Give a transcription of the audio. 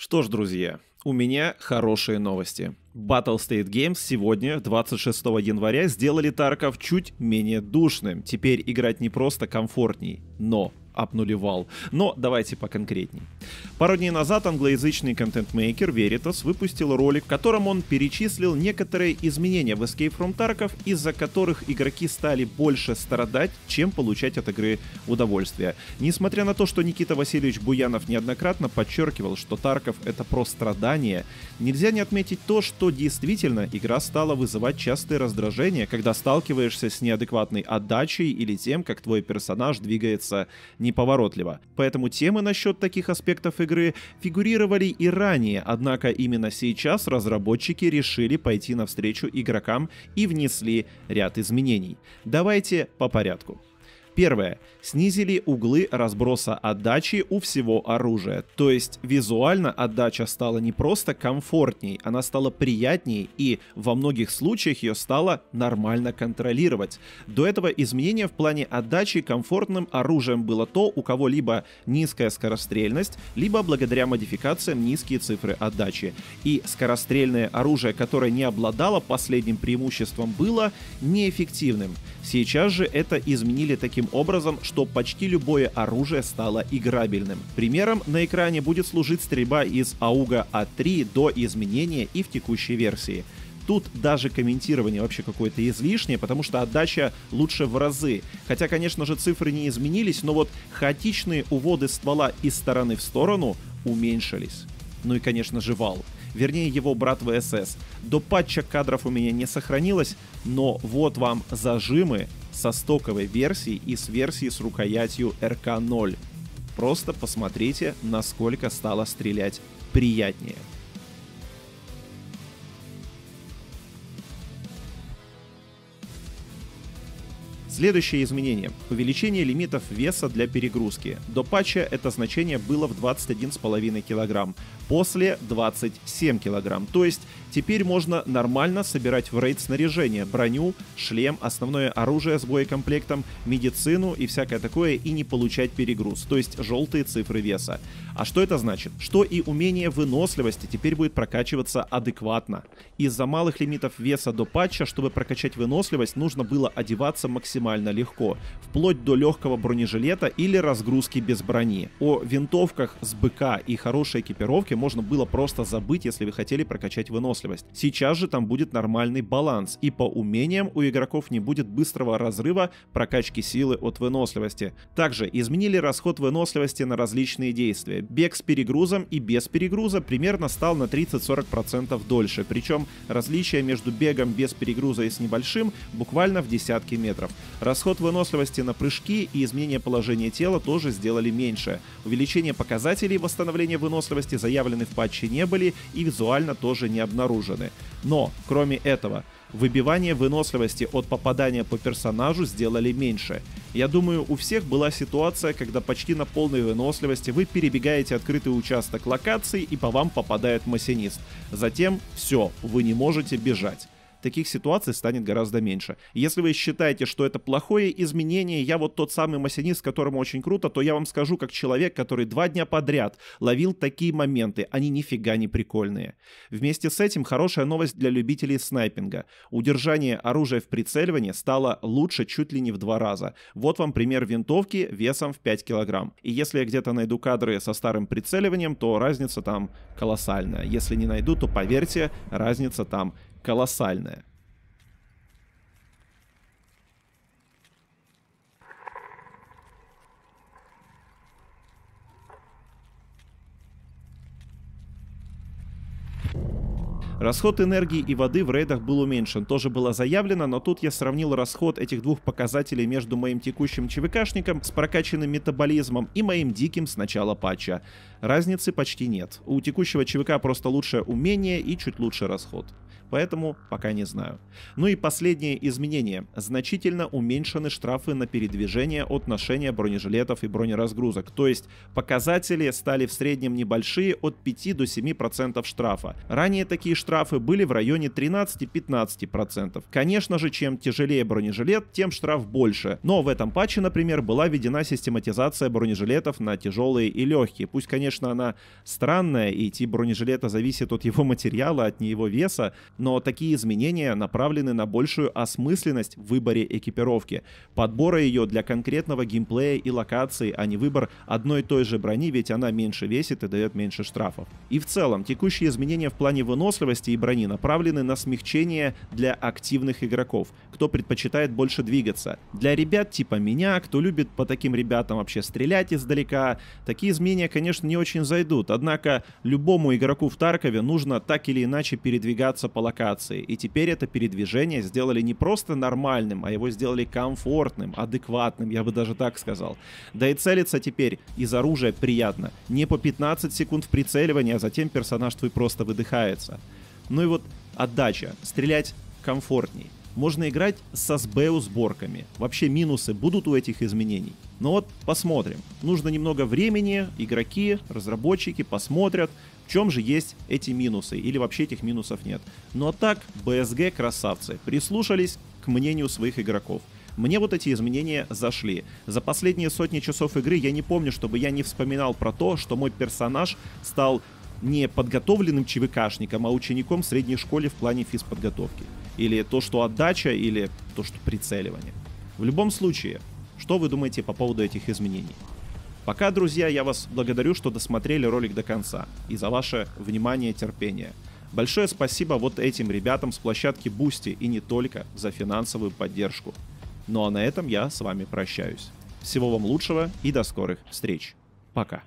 Что ж, друзья, у меня хорошие новости. Battle State Games сегодня, 26 января, сделали Тарков чуть менее душным. Теперь играть не просто комфортней, но апнули вал. Но давайте поконкретней. Пару дней назад англоязычный контент-мейкер Veritas выпустил ролик, в котором он перечислил некоторые изменения в Escape from Tarkov, из-за которых игроки стали больше страдать, чем получать от игры удовольствие. Несмотря на то, что Никита Васильевич Буянов неоднократно подчеркивал, что Тарков это про страдания, нельзя не отметить то, что действительно игра стала вызывать частые раздражения, когда сталкиваешься с неадекватной отдачей или тем, как твой персонаж двигается неповоротливо. Поэтому темы насчет таких аспектов игры фигурировали и ранее, однако именно сейчас разработчики решили пойти навстречу игрокам и внесли ряд изменений. Давайте по порядку. Первое. Снизили углы разброса отдачи у всего оружия. То есть визуально отдача стала не просто комфортней, она стала приятней и во многих случаях ее стало нормально контролировать. До этого изменения в плане отдачи комфортным оружием было то, у кого либо низкая скорострельность, либо благодаря модификациям низкие цифры отдачи. И скорострельное оружие, которое не обладало последним преимуществом, было неэффективным. Сейчас же это изменили таким образом, что почти любое оружие стало играбельным. Примером на экране будет служить стрельба из АУГа А3 до изменения и в текущей версии. Тут даже комментирование вообще какое-то излишнее, потому что отдача лучше в разы. Хотя, конечно же, цифры не изменились, но вот хаотичные уводы ствола из стороны в сторону уменьшились. Ну и, конечно же, вал вернее его брат ВСС. До патча кадров у меня не сохранилось, но вот вам зажимы со стоковой версии и с версией с рукоятью РК-0. Просто посмотрите, насколько стало стрелять приятнее. Следующее изменение. Увеличение лимитов веса для перегрузки. До патча это значение было в 21,5 кг, после 27 кг. То есть теперь можно нормально собирать в рейд снаряжение, броню, шлем, основное оружие с боекомплектом, медицину и всякое такое и не получать перегруз, то есть желтые цифры веса. А что это значит? Что и умение выносливости теперь будет прокачиваться адекватно. Из-за малых лимитов веса до патча, чтобы прокачать выносливость, нужно было одеваться максимально легко, вплоть до легкого бронежилета или разгрузки без брони. О винтовках с БК и хорошей экипировке можно было просто забыть, если вы хотели прокачать выносливость. Сейчас же там будет нормальный баланс, и по умениям у игроков не будет быстрого разрыва прокачки силы от выносливости. Также изменили расход выносливости на различные действия. Бег с перегрузом и без перегруза примерно стал на 30-40% дольше, причем различие между бегом без перегруза и с небольшим буквально в десятки метров. Расход выносливости на прыжки и изменение положения тела тоже сделали меньше. Увеличение показателей восстановления выносливости заявлены в патче не были и визуально тоже не обнаружены. Но, кроме этого, выбивание выносливости от попадания по персонажу сделали меньше. Я думаю, у всех была ситуация, когда почти на полной выносливости вы перебегаете открытый участок локации и по вам попадает массинист. Затем все, вы не можете бежать таких ситуаций станет гораздо меньше. Если вы считаете, что это плохое изменение, я вот тот самый массинист, которому очень круто, то я вам скажу, как человек, который два дня подряд ловил такие моменты, они нифига не прикольные. Вместе с этим хорошая новость для любителей снайпинга. Удержание оружия в прицеливании стало лучше чуть ли не в два раза. Вот вам пример винтовки весом в 5 килограмм. И если я где-то найду кадры со старым прицеливанием, то разница там колоссальная. Если не найду, то поверьте, разница там колоссальная. Расход энергии и воды в рейдах был уменьшен, тоже было заявлено, но тут я сравнил расход этих двух показателей между моим текущим ЧВКшником с прокачанным метаболизмом и моим диким с начала патча. Разницы почти нет. У текущего ЧВК просто лучшее умение и чуть лучше расход. Поэтому пока не знаю. Ну и последнее изменение. Значительно уменьшены штрафы на передвижение от ношения бронежилетов и бронеразгрузок. То есть показатели стали в среднем небольшие от 5 до 7% штрафа. Ранее такие штрафы были в районе 13-15%. Конечно же, чем тяжелее бронежилет, тем штраф больше. Но в этом патче, например, была введена систематизация бронежилетов на тяжелые и легкие. Пусть, конечно, она странная, и тип бронежилета зависит от его материала, от не его веса, но такие изменения направлены на большую осмысленность в выборе экипировки, подбора ее для конкретного геймплея и локации, а не выбор одной и той же брони, ведь она меньше весит и дает меньше штрафов. И в целом, текущие изменения в плане выносливости и брони направлены на смягчение для активных игроков, кто предпочитает больше двигаться. Для ребят типа меня, кто любит по таким ребятам вообще стрелять издалека, такие изменения, конечно, не очень зайдут, однако любому игроку в Таркове нужно так или иначе передвигаться по локации. И теперь это передвижение сделали не просто нормальным, а его сделали комфортным, адекватным, я бы даже так сказал. Да и целиться теперь из оружия приятно. Не по 15 секунд в прицеливании, а затем персонаж твой просто выдыхается. Ну и вот отдача. Стрелять комфортней. Можно играть со СБУ сборками. Вообще минусы будут у этих изменений. Но вот посмотрим. Нужно немного времени, игроки, разработчики посмотрят, в чем же есть эти минусы, или вообще этих минусов нет. А так, BSG красавцы, прислушались к мнению своих игроков. Мне вот эти изменения зашли. За последние сотни часов игры я не помню, чтобы я не вспоминал про то, что мой персонаж стал не подготовленным ЧВКшником, а учеником в средней школе в плане физподготовки. Или то, что отдача, или то, что прицеливание. В любом случае, что вы думаете по поводу этих изменений? Пока, друзья, я вас благодарю, что досмотрели ролик до конца и за ваше внимание и терпение. Большое спасибо вот этим ребятам с площадки Boosty и не только за финансовую поддержку. Ну а на этом я с вами прощаюсь. Всего вам лучшего и до скорых встреч. Пока.